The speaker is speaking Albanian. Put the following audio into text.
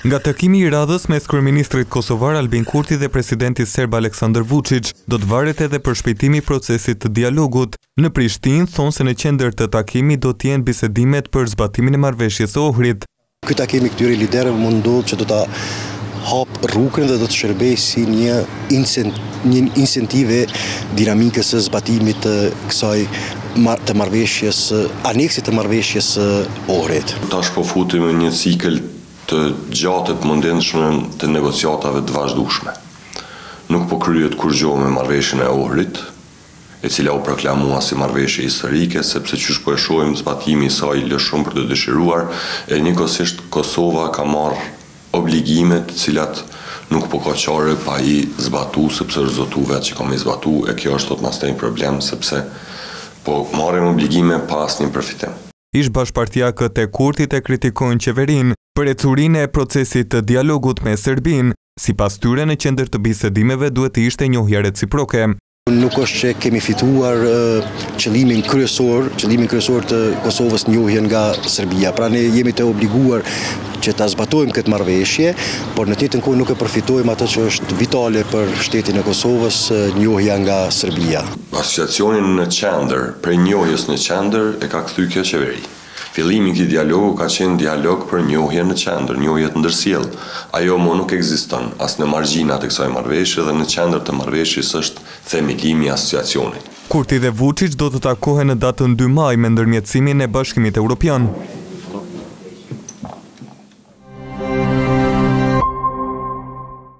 Nga takimi i radhës mes kryeministrit kosovar Albin Kurti dhe presidentit serb Aleksandar Vuçiq, do të varet edhe përshpejtimi i procesit të dialogut. Në Prishtinë thonë se në qendër të takimit do të jenë bisedimet për zbatimin e Marrëveshjes së Ohrit. Ky takim i këtyre liderëve mund ndodhë që do ta hapë rrugën dhe do të shërbejë si një një incentive dinamikës së zbatimit të kësaj të marrëveshjes aneksit të marrëveshjes së Ohrit. Tash po futemi në një cikël të gjatë e të mundimshme të negociatave të vazhdueshme. Nuk po kryhet kurrgjo me marrëveshjen e Ohrit. e cila u proklamua si marrëveshje historike, sepse qysh po e shohim zbatimi i saj lë shumë për të dëshiruar, e njëkohësisht Kosova ka marrë obligime të cilat nuk po ka çare pa i zbatu sepse është zotu vetë që ka me i zbatu e kjo është thotë mas ni problem sepse po marrim obligime pa asnjë përfitim. Ish-bashkëpartiakët e Kurtit e kritikojnë qeverinë për ecurinë e procesit të dialogut me Serbinë. Sipas tyre në qendër të bisedimeve duhet të ishte njohja reciproke. Nuk është që kemi fituar qëllimin kryesor, qëllimin kryesor të Kosovës njohjen nga Serbia. Pra ne jemi të obliguar që ta zbatojmë këtë marrëveshje, por në të njëjtën kohë nuk e përfitojmë atë që është vitale për shtetin e Kosovës njohja nga Serbia. Asociacionin në qendër, prej njohjes në qendër e ka kthy kjo qeveri. Fillimi i këtij dialogu ka qenë dialog për njohje në qendër, njohje të ndërsjellë. Ajo më nuk ekziston, as në margjinat e kësaj marrëveshje dhe në qendër të marrëveshjes është themelimi i Asociacionit. Kurti dhe Vuçiç do të takohen në datën dy maj me ndërmjetësimin e Bashkimit Europian.